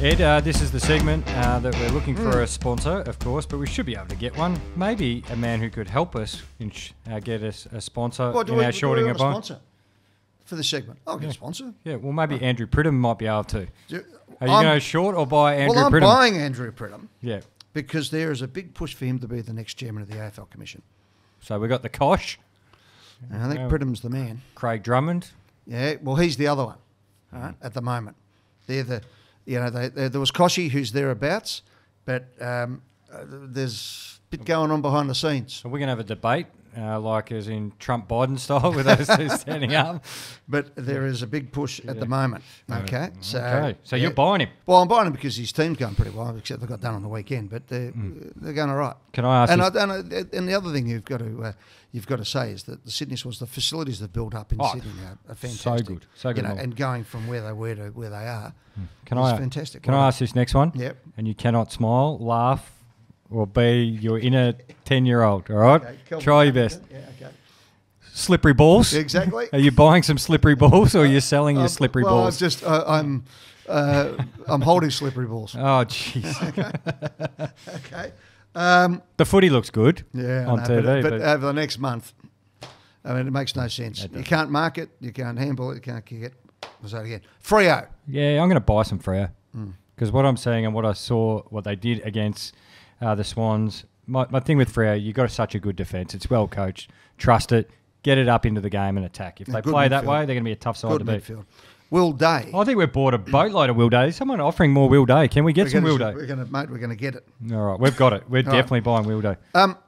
Ed, uh, this is the segment uh, that we're looking for a sponsor, of course, but we should be able to get one. Maybe a man who could help us in sh- uh, get us a sponsor do in we, our shorting of a sponsor for the segment? I'll get a sponsor. Yeah, well, maybe Andrew Pridham might be able to. Do- Are you I'm- going to short or buy Andrew well, I'm Pridham? buying Andrew Pridham Yeah. because there is a big push for him to be the next chairman of the AFL Commission. So we got the Kosh, And I think Yeah. Pridham's the man. Craig Drummond. Yeah, well, he's the other one, all right, at the moment. They're the, you know, they, they, there was Koshy who's thereabouts, but um, uh, there's a bit going on behind the scenes. So we're going to have a debate, uh, like as in Trump Biden style, with those two standing up. But there is a big push at the moment. Okay, so okay. So yeah. you're buying him. Well, I'm buying him because his team's going pretty well, except they got done on the weekend. But they're, they're going all right. Can I ask And, I, and, I, and the other thing you've got to uh, you've got to say is that the Sydney Swans, the facilities they've built up in Oh, Sydney are, are fantastic. So good. So good. You know, and going from where they were to where they are, Can it's I? fantastic. Can Well I ask this next one? Yep. And you cannot smile, laugh, or be your inner ten-year-old. All right. Okay, Try your best. Yeah, okay. Slippery balls. Exactly. Are you buying some slippery balls, or are you selling your Um, slippery well, balls? I'm just uh, I'm uh, I'm holding slippery balls. Oh, jeez. Okay. Um, the footy looks good Yeah, on know, TV, but, but, but over the next month, I mean, it makes no sense. You can't mark it, you can't handle it, you can't kick it. Was that again? Freo. yeah, I'm going to buy some Freo Hmm. because what I'm seeing and what I saw, what they did against uh, the Swans. My, my thing with Freo, you've got such a good defence. It's well coached. Trust it. Get it up into the game and attack. If they good play that way, they're going to be a tough side Good to beat. midfield. Will Day. I think we've bought a boatload of Will Day. Someone offering more Will Day. Can we get we're some gonna, Will Day? We're gonna, mate. We're gonna get it. All right, we've got it. We're right. definitely buying Will Day. Um,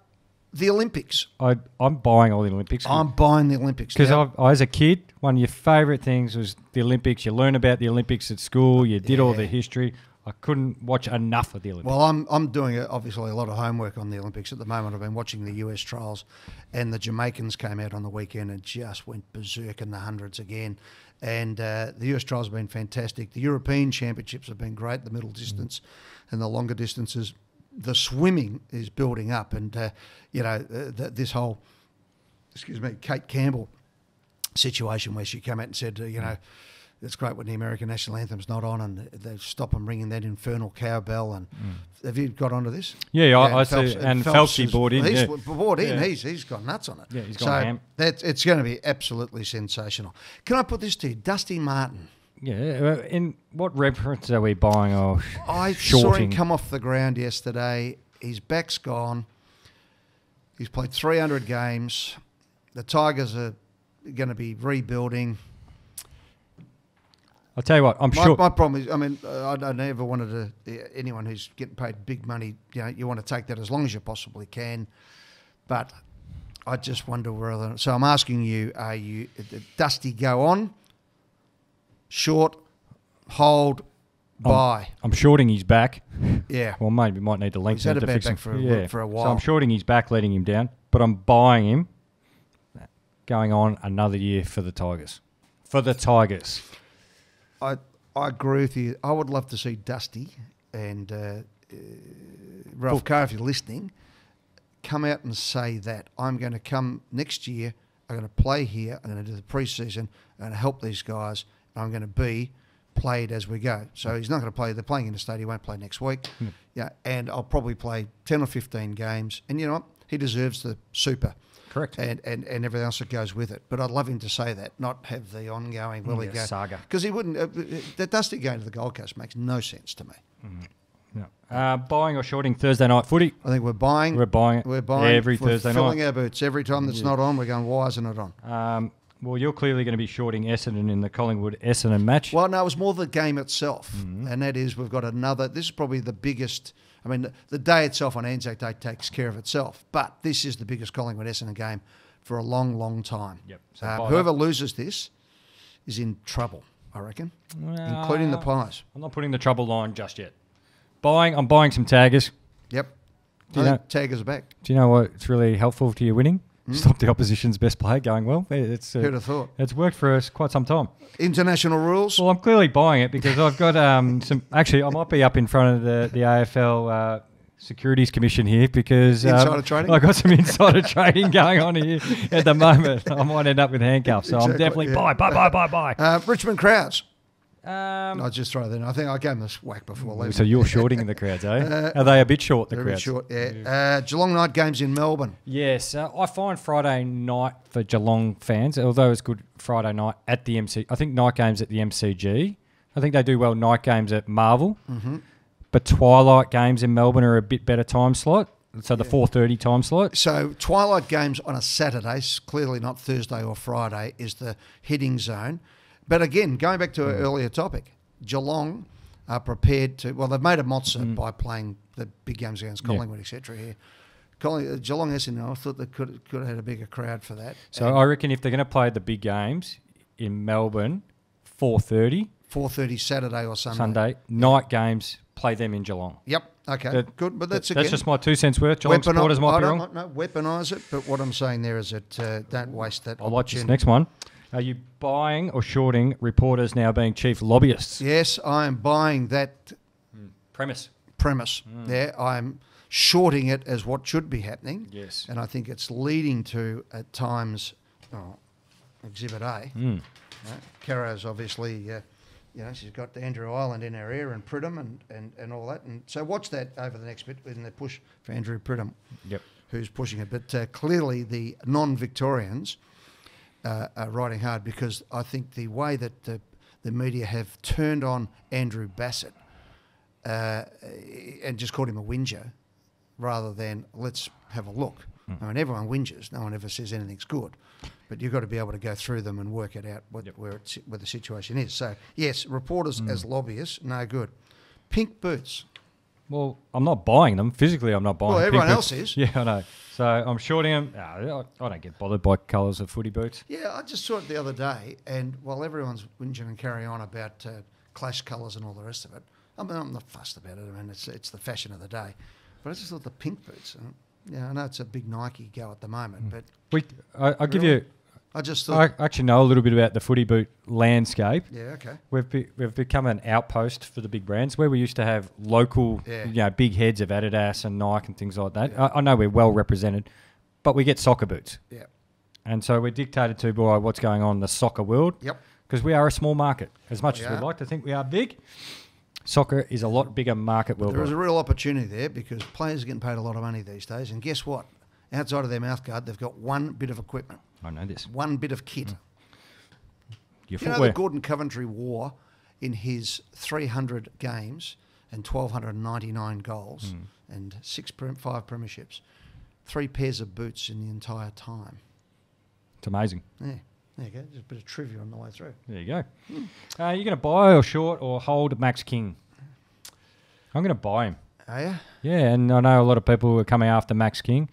the Olympics. I, I'm buying all the Olympics I'm buying the Olympics because I, as a kid, one of your favourite things was the Olympics. You learn about the Olympics at school. You did all the history. I couldn't watch enough of the Olympics. Well, I'm I'm doing uh, obviously a lot of homework on the Olympics at the moment. I've been watching the US trials, and the Jamaicans came out on the weekend and just went berserk in the hundreds again. And uh, the US trials have been fantastic. The European Championships have been great. The middle distance and the longer distances. The swimming is building up, and uh, you know uh, th- this whole excuse me, Cate Campbell situation where she came out and said, uh, you know, it's great when the American national anthem's not on and they stop them ringing that infernal cowbell. And have you got onto this? Yeah, I- I see. And Phelps, he bought in, He's yeah. bought in. Yeah. He's he's gone nuts on it. Yeah, he's so gone ham. That it's going to be absolutely sensational. Can I put this to you, Dusty Martin? yeah. uh, In what reference are we buying or I saw shorting? him come off the ground yesterday. His back's gone. He's played 300 games. The Tigers are going to be rebuilding. I'll tell you what. I'm My, sure. my problem is, I mean, I, I never wanted to. Eh, anyone who's getting paid big money, you know, you want to take that as long as you possibly can. But I just wonder whether. So I'm asking you: Are you Dusty? Go on. Short, hold, buy. I'm shorting his back. Yeah. Well, maybe we might need to lengthen it to fix him for a- yeah. for a So while. I'm shorting his back, letting him down, but I'm buying him. Going on another year for the Tigers. For the Tigers. I I agree with you. I would love to see Dusty and uh, uh, Ralph Carr, if you're listening, come out and say that I'm going to come next year. I'm going to play here. I'm going to do the preseason. I'm going to help these guys. And I'm going to be played as we go. So he's not going to play. They're playing in the state. He won't play next week. Yeah, and I'll probably play ten or fifteen games. And you know what? He deserves the super. Correct. And, and, and everything else that goes with it. But I'd love him to say that, not have the ongoing will he go saga. because he wouldn't. Uh, uh, that Dusty going to the Gold Coast makes no sense to me. Yeah. Uh, buying or shorting Thursday night footy. I think we're buying. We're buying it We're buying every we're Thursday filling night. our boots every time that's not on. We're going. Why isn't it on? Um, well, you're clearly going to be shorting Essendon in the Collingwood Essendon match. Well, no, it was more the game itself, Mm-hmm. and that is we've got another. This is probably the biggest. I mean, the, the day itself on Anzac Day takes care of itself, but this is the biggest Collingwood Essendon game for a long, long time. Yep. So Uh, whoever loses this is in trouble, I reckon, including the Uh, Pies. I'm not putting the trouble line just yet. Buying, I'm buying some taggers. Yep. Do you think Taggers are back. Do you know what's really helpful to your winning? Stop the opposition's best player going well. It's uh? Who'd have thought? it's worked for us quite some time. International rules. Well, I'm clearly buying it because I've got um, some. Actually, I might be up in front of the the AFL uh, Securities Commission here because um, Insider trading? I got some insider trading going on here at the moment. I might end up with handcuffs, so I'm definitely yeah. buy, buy, buy, buy, buy. Uh, Richmond Crowds. Um, I'll just throw that in. I think I gave them a whack before. Leaving. so you're shorting in the crowds, eh? Are they a bit short, the They're a bit crowds? short, yeah. Uh, Geelong night games in Melbourne. Yes, uh, I find Friday night for Geelong fans, although it's good Friday night at the MC. I think night games at the MCG. I think they do well night games at Marvel, Mm-hmm. but twilight games in Melbourne are a bit better time slot. So the four thirty time slot. So twilight games on a Saturday, clearly not Thursday or Friday, is the hitting zone. But again, going back to Mm. an earlier topic, Geelong are prepared to. Well, they've made a mozza Mm. by playing the big games against Collingwood, etc. Here, Colling, uh, Geelong SNL, I thought they could could have had a bigger crowd for that. So I reckon if they're going to play the big games in Melbourne, four thirty four thirty Saturday or Sunday. Sunday night games, play them in Geelong. Yep. Okay. That- good. But that's That's again. just my two cents worth. Geelong weaponi- supporters might I be wrong. No, weaponise it. But what I'm saying there is that uh, don't waste that. I like this next one. Are you buying or shorting reporters now being chief lobbyists? Yes, I am buying that Premise. premise. Mm. Yeah, I'm shorting it as what should be happening. Yes. And I think it's leading to, at times, oh, Exhibit A. Mm. Caro's obviously, uh, you know, she's got Andrew Ireland in her ear and Pridham and, and, and all that. And so watch that over the next bit in the push for Andrew Pridham, Yep. who's pushing it. But uh, clearly the non-Victorians uh, are riding hard because I think the way that the, the media have turned on Andrew Bassat uh, and just called him a whinger rather than let's have a look. I mean, everyone whinges. No one ever says anything's good. But you've got to be able to go through them and work it out what, where, it's, where the situation is. So, yes, reporters as lobbyists, no good. Pink boots. Well, I'm not buying them physically. I'm not buying. Well, everyone else is. Yeah, I know. So I'm shorting them. I don't get bothered by colours of footy boots. Yeah, I just saw it the other day, and while everyone's whinging and carrying on about uh, clash colours and all the rest of it, I mean, I'm not fussed about it. I mean, it's it's the fashion of the day. But I just thought the pink boots. uh, Yeah, I know it's a big Nike go at the moment, but We, I, I'll give you. I just thought, I actually know a little bit about the footy boot landscape. yeah, okay, We've be, we've become an outpost for the big brands where we used to have local, Yeah. you know, big heads of Adidas and Nike and things like that. I, I know we're well represented, but we get soccer boots, yeah, and so we're dictated to by what's going on in the soccer world. yep, because we are a small market. As much as We we'd like to think we are big, soccer is a lot bigger market world. There is worldwide. a real opportunity there because players are getting paid a lot of money these days, and guess what? Outside of their mouth guard, they've got one bit of equipment, I know this. one bit of kit. Your You know that Gordon Coventry wore in his 300 games and 1,299 goals Hmm. and six, five premierships, three pairs of boots in the entire time. it's amazing. Yeah, there you go. Just a bit of trivia on the way through. There you go. Uh, you're going to buy or short or hold Max King? I'm going to buy him. Are you? Yeah, and I know a lot of people who are coming after Max King.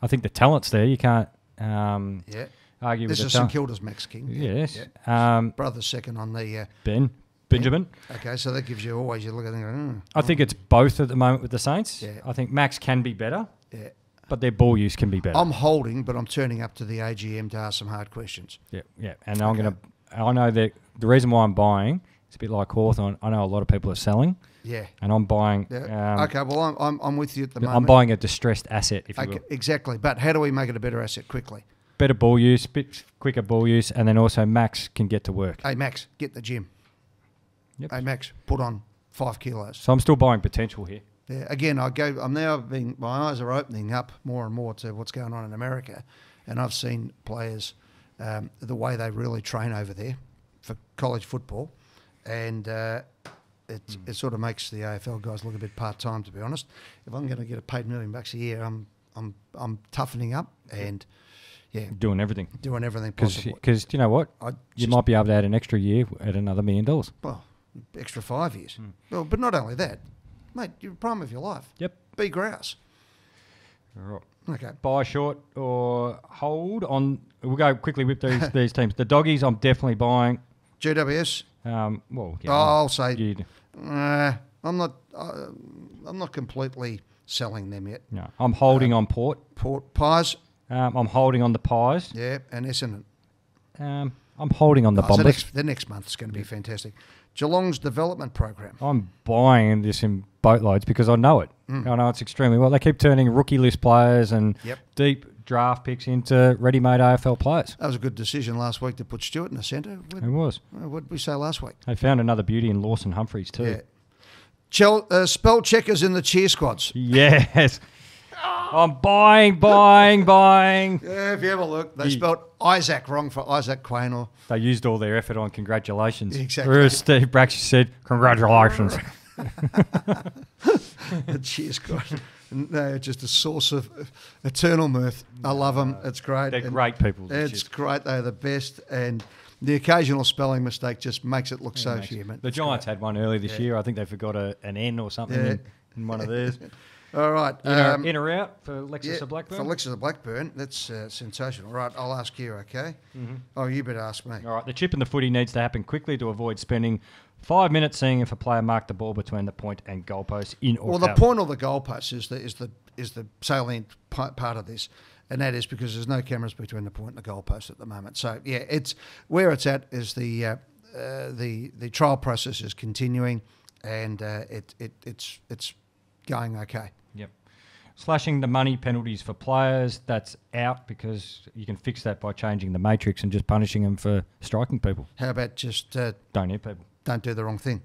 I think the talent's there. You can't um, Yeah. argue This with is St. Kilda's Max King. Yes. Yeah. Um, Brother second on the. Uh, ben Benjamin. okay, so that gives you always, you look at it and go, mm, I think it's both at the moment with the Saints. Yeah. I think Max can be better, yeah. but their ball use can be better. I'm holding, but I'm turning up to the AGM to ask some hard questions. Yeah, yeah. And I'm going to, I know that the reason why I'm buying, it's a bit like Hawthorn. I know a lot of people are selling, Yeah. and I'm buying, Yeah. um, okay, well, I'm, I'm, I'm with you at the moment. I'm buying a distressed asset, if you will. exactly. But how do we make it a better asset quickly? Better ball use, bit quicker ball use, and then also Max can get to work. Hey, Max, get the gym. Yep. Hey, Max, put on five kilos. So I'm still buying potential here. Yeah, again, I go. I'm now being. My eyes are opening up more and more to what's going on in America, and I've seen players um, the way they really train over there for college football, and uh, it it sort of makes the AFL guys look a bit part time. To be honest, if I'm going to get a paid million bucks a year, I'm I'm I'm toughening up and yeah, Doing everything. doing everything possible. Because you know what? I You might be able to add an extra year at another million dollars. well, extra five years. Well, but not only that, mate, you're prime of your life. Yep. Be grouse. All right. Okay. Buy short or hold on. We'll go quickly with these these teams. The doggies, I'm definitely buying. GWS. Um, well, yeah, Oh, I'll say, uh, I'm not. Uh, I'm not completely selling them yet. no, I'm holding on Port. Port pies, Um, I'm holding on the Pies. yeah, and Essendon. Um, I'm holding on the Oh, so Bombers. next, the next month is going to be fantastic. Geelong's development program. I'm buying this in boatloads because I know it. I know it's extremely well. They keep turning rookie list players and Yep. deep draft picks into ready-made AFL players. That was a good decision last week to put Stewart in the centre. It was. what did we say last week? They found another beauty in Lawson Humphries too. Yeah. Chel- uh, spell checkers in the cheer squads. Yes. I'm buying, buying, buying. Yeah, if you ever look, they Ye- spelled Isaac wrong for Isaac Quaynor. They used all their effort on congratulations. Exactly. Whereas Steve Braxton said, congratulations. the cheer No, just a source of eternal mirth. I love them. It's great. They're And great people. the It's Chiefs. great. They're the best. And the occasional spelling mistake just makes it look so Makes- human. The It's Giants had one earlier this year. I think they forgot a, an N or something Yeah. in, in one of theirs. All right. In, or, um, in or out for Lexus yeah, of Blackburn? For Lexus of Blackburn, that's uh, sensational. All right, I'll ask you, okay? Mm-hmm. Oh, you better ask me. All right, the chip in the footy needs to happen quickly to avoid spending five minutes seeing if a player marked the ball between the point and goalpost in or Well, the out. point or the goalpost is the is the is the salient part of this, and that is because there's no cameras between the point and the goalpost at the moment. So yeah, it's where it's at is the uh, uh, the the trial process is continuing, and uh, it, it it's it's going okay. Yep. Slashing the money penalties for players, that's out because you can fix that by changing the matrix and just punishing them for striking people. How about just uh, Don't hit people. Don't do the wrong thing?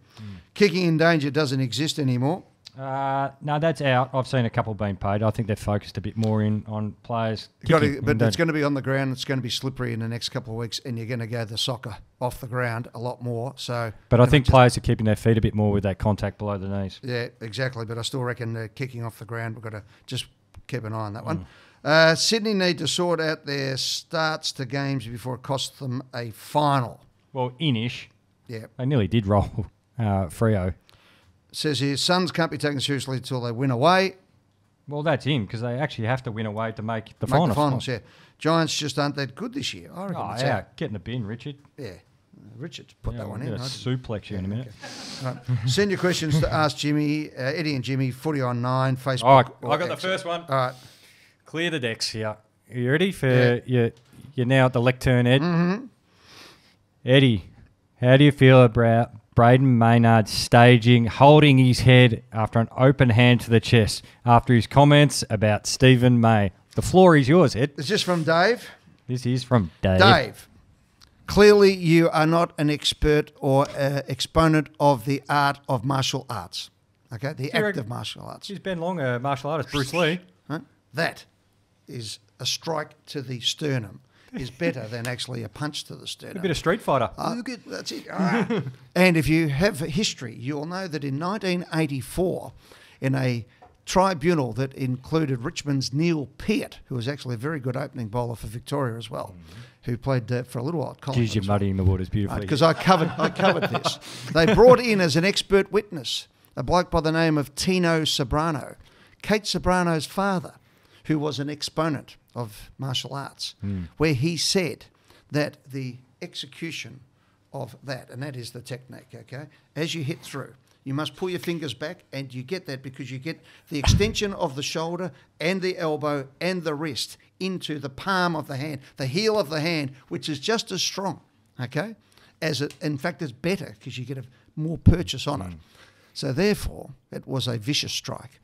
Kicking in danger doesn't exist anymore. Uh, no, that's out. I've seen a couple being paid. I think they're focused a bit more in on players. Got to, but it's going to be on the ground. It's going to be slippery in the next couple of weeks, and you're going to go the soccer off the ground a lot more. So, But I think players are keeping their feet a bit more with that contact below the knees. yeah, exactly. But I still reckon uh, kicking off the ground, we've got to just keep an eye on that Mm. one. Uh, Sydney need to sort out their starts to games before it costs them a final. Well, inish, Yeah, they nearly did roll uh, Freo. says here, Suns can't be taken seriously until they win away. Well, that's in because they actually have to win away to make the Make finals. the finals, yeah. Giants just aren't that good this year. I reckon Oh, yeah. out. Get in the bin, Richard. Yeah. Richard put Yeah, that one in. a suplex you in a minute. Right. Send your questions to Ask Jimmy, uh, Eddie and Jimmy, Footy on Nine, Facebook. All right, I got the first one. All right. Clear the decks here. Are you ready for Yeah. your, you're now at the lectern, Ed? Mm-hmm. Eddie, how do you feel about Brayden Maynard staging, holding his head after an open hand to the chest after his comments about Steven May? The floor is yours, Ed. It's just from Dave. This is from Dave. Dave, clearly you are not an expert or uh, exponent of the art of martial arts. Okay, the act reckon- of martial arts. She's Ben Long, a martial artist. Bruce Lee. Huh? That is a strike to the sternum. Is better than actually a punch to the A bit of Street Fighter. Look that's it. Ah. and if you have history, you'll know that in 1984, in a tribunal that included Richmond's Neil Peart, who was actually a very good opening bowler for Victoria as well, who played uh, for a little while at. Geez, you're muddying the waters beautifully. Because I covered, I covered this. They brought in as an expert witness a bloke by the name of Tino Ceberano, Kate Ceberano's father, who was an exponent of martial arts, hmm. where he said that the execution of that, and that is the technique, okay, as you hit through. You must pull your fingers back, and you get that because you get the extension of the shoulder and the elbow and the wrist into the palm of the hand, the heel of the hand, which is just as strong okay? As it, in fact, it's better because you get a more purchase on it. Hmm. So therefore, it was a vicious strike.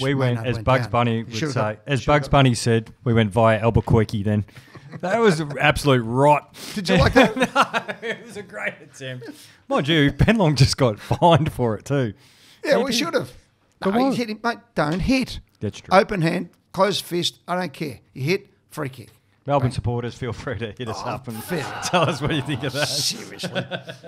We went, as Bugs down. Bunny would say, got- as Bugs Bunny said, we went via Albuquerque then. That was absolute rot. Did you like that? no, it was a great attempt. Mind you, Ben Long just got fined for it too. yeah, He we should have. But No, you hit him, mate. Don't hit. That's true. Open hand, closed fist. I don't care. You hit, free kick. Melbourne supporters, feel free to hit us Oh, up and fair. tell us what you think of that. Seriously,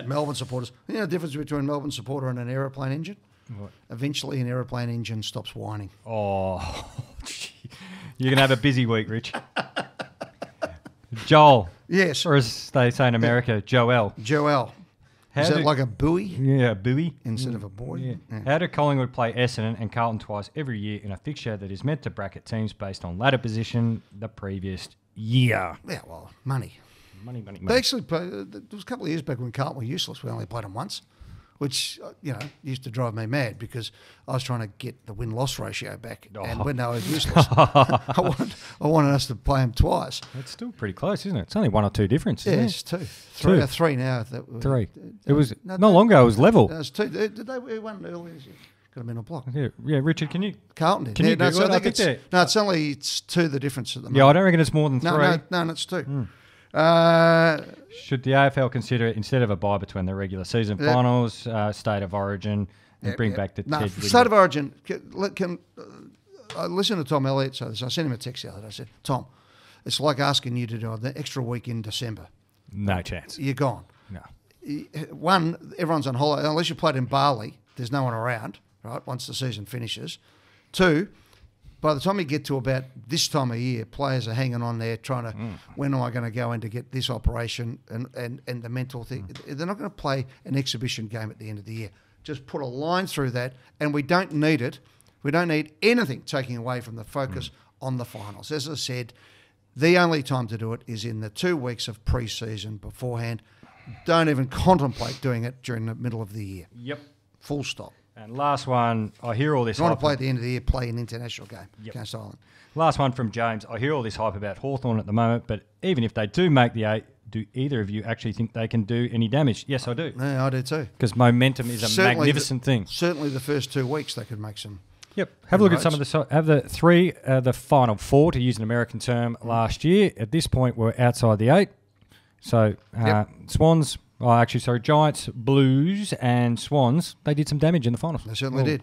Melbourne supporters. You know the difference between a Melbourne supporter and an aeroplane engine? What? Eventually, an aeroplane engine stops whining. Oh, gee. you're gonna have a busy week, Rich. Joel, Yes, or as they say in America, Joel. Joel. How Is that do- like a buoy Yeah, buoy. instead of a boy? Yeah. Yeah. How do Collingwood play Essendon and Carlton twice every year in a fixture that is meant to bracket teams based on ladder position the previous year? Yeah, well, money. Money, money, They actually played, uh, there was a couple of years back when Carlton were useless. We only played them once, which uh, you know used to drive me mad because I was trying to get the win loss ratio back, and Oh. when they were useless, I wanted I wanted us to play them twice. It's still pretty close, isn't it? It's only one or two difference. Yeah, Isn't it's two, three, Two. uh, three now. That, it? Three. It was No, no longer. It was level. It was two. Did they won earlier? Could have been a block. Yeah, yeah, Richard, can you? Carlton did. Can Yeah, you no, Google it? I I think it's, no, it's only it's two the difference at the moment. Yeah, I don't reckon it's more than three. no, no, no, it's two. Hmm. Uh, Should the AFL consider it instead of a bye between the regular season Yeah. finals, uh, state of origin, and Yeah, bring yeah. back the no, state of origin. Can, can uh, I listened to Tom Elliott say this? I sent him a text the other day. I said, Tom, it's like asking you to do the extra week in December. No chance. You're gone. No. One, everyone's on holiday unless you played in Bali. There's no one around, right? Once the season finishes. Two, by the time you get to about this time of year, players are hanging on there trying to, mm. when am I going to go in to get this operation and, and, and the mental thing. Mm. They're not going to play an exhibition game at the end of the year. Just put a line through that, and we don't need it. We don't need anything taking away from the focus mm. on the finals. As I said, the only time to do it is in the two weeks of pre-season beforehand. Don't even contemplate doing it during the middle of the year. Yep. Full stop. And last one, I hear all this. You want to play at the end of the year, play an international game Yep. against Ireland. Last one from James. I hear all this hype about Hawthorn at the moment, but even if they do make the eight, do either of you actually think they can do any damage? Yes, I do. Yeah, I do too. Because momentum is a Certainly magnificent the, thing. Certainly, the first two weeks they could make some. Yep. Have a look at some of the have the three, uh, the final four to use an American term last year. At this point, we're outside the eight. So uh, Yep. Swans, oh, actually, sorry, Giants, Blues, and Swans. They did some damage in the finals. They certainly did.